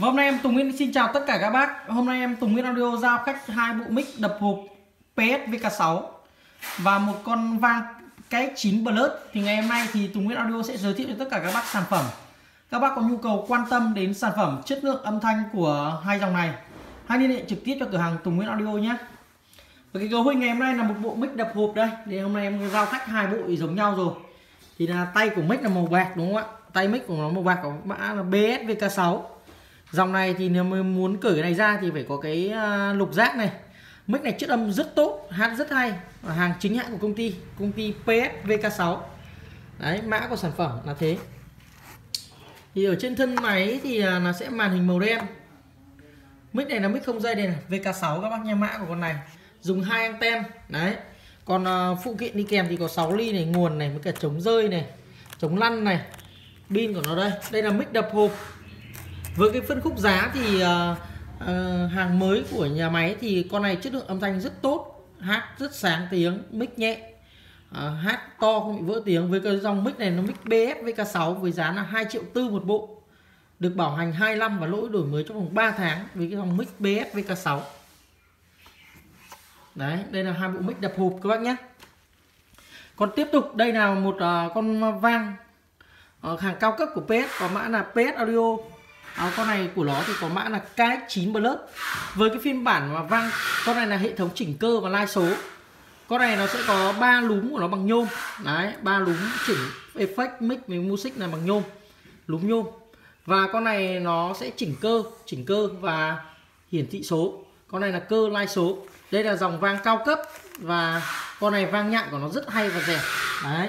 Và hôm nay em Tùng Nguyên xin chào tất cả các bác. Hôm nay em Tùng Nguyên Audio giao khách hai bộ mic đập hộp PS VK6 Và một con vang cái 9 Plus Thì ngày hôm nay thì Tùng Nguyên Audio sẽ giới thiệu cho tất cả các bác sản phẩm. Các bác có nhu cầu quan tâm đến sản phẩm, chất lượng, âm thanh của hai dòng này, Hãy liên hệ trực tiếp cho cửa hàng Tùng Nguyên Audio nhé. Và cái cấu hình ngày hôm nay là một bộ mic đập hộp đây. Thì hôm nay em giao khách hai bộ giống nhau rồi. Thì là tay của mic là màu bạc, đúng không ạ? Tay mic của nó màu bạc của mã là BSVK6 Dòng này thì nếu mà muốn cởi cái này ra thì phải có cái à, lục giác này. Mic này chất âm rất tốt, hát rất hay. Hàng chính hãng của công ty, công ty PSVK6 Đấy, mã của sản phẩm là thế. Thì ở trên thân máy thì à, nó sẽ màn hình màu đen. Mic này là mic không dây đây này, VK6 các bác nha mã của con này. Dùng hai anten, đấy. Còn à, phụ kiện đi kèm thì có 6 ly này, nguồn này, với cả chống rơi này Chống lăn này Pin của nó đây, đây là mic đập hộp với cái phân khúc giá thì uh, uh, hàng mới của nhà máy thì con này chất lượng âm thanh rất tốt hát rất sáng tiếng mic nhẹ. Uh, hát to không bị vỡ tiếng. Với cái dòng mic này nó mic BS VK6 với giá là 2 triệu tư một bộ. Được bảo hành 25 và lỗi đổi mới trong vòng 3 tháng với cái dòng mic BS VK6 đấy đây là hai bộ mic đập hộp các bác nhé. Còn tiếp tục đây là một uh, con vang uh, hàng cao cấp của PS có mã là PS Audio áo con này của nó thì có mã là K9 Plus. Với cái phiên bản mà vang, con này là hệ thống chỉnh cơ và lai số. Con này nó sẽ có ba lúm của nó bằng nhôm. Đấy, ba lúm chỉnh effect mic với music là bằng nhôm, lúm nhôm. Và con này nó sẽ chỉnh cơ chỉnh cơ và hiển thị số. Con này là cơ lai số. Đây là dòng vang cao cấp và con này vang nhạc của nó rất hay và rẻ. Đấy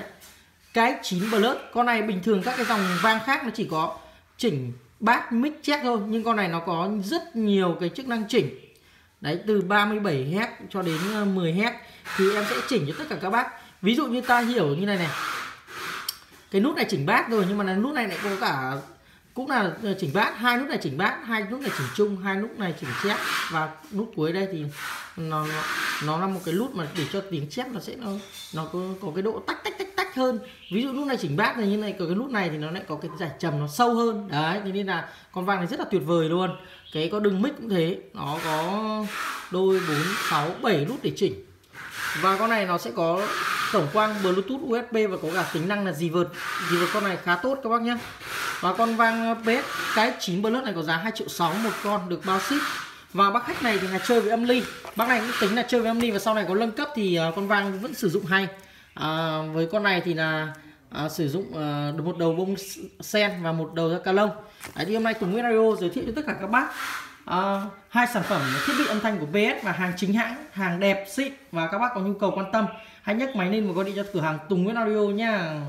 cái 9 plus. Con này bình thường các cái dòng vang khác nó chỉ có chỉnh bát mic check thôi nhưng con này nó có rất nhiều cái chức năng chỉnh. Đấy từ 37 Hz cho đến ờ, 10 Hz thì em sẽ chỉnh cho tất cả các bác. Ví dụ như ta hiểu như này này. Cái nút này chỉnh bát rồi nhưng mà là nút này lại có cả cũng là ờ, chỉnh bát hai nút này chỉnh bát hai nút này chỉnh chung hai nút này chỉnh chép. Và nút cuối đây thì nó nó là một cái nút mà để cho tiếng chép nó sẽ nó nó có, có cái độ tách tách tách tách hơn. Ví dụ nút này chỉnh bát này như này có cái nút này thì nó lại có cái giải trầm nó sâu hơn. Đấy, thế nên là con vang này rất là tuyệt vời luôn. Cái có đường mic cũng thế, nó có đôi bốn, sáu, bảy nút để chỉnh. Và con này nó sẽ có tổng quang bluetooth usb và có cả tính năng là gì vượt. Gì vượt con này khá tốt các bác nhé. Và con vang PS cái 9 Plus này có giá 2 triệu 6 một con, được bao ship. Và bác khách này thì là chơi với âm ly. Bác này cũng tính là chơi với âm ly và sau này có nâng cấp thì ờ, con vang vẫn sử dụng hay à, với con này thì là à, sử dụng à, một đầu bông sen và một đầu da ca lông. Đấy, thì hôm nay Tùng Nguyễn Radio giới thiệu cho tất cả các bác à, hai sản phẩm thiết bị âm thanh của BS và hàng chính hãng hàng đẹp xịn và các bác có nhu cầu quan tâm hãy nhấc máy lên và gọi điện cho cửa hàng Tùng Nguyễn Radio nha.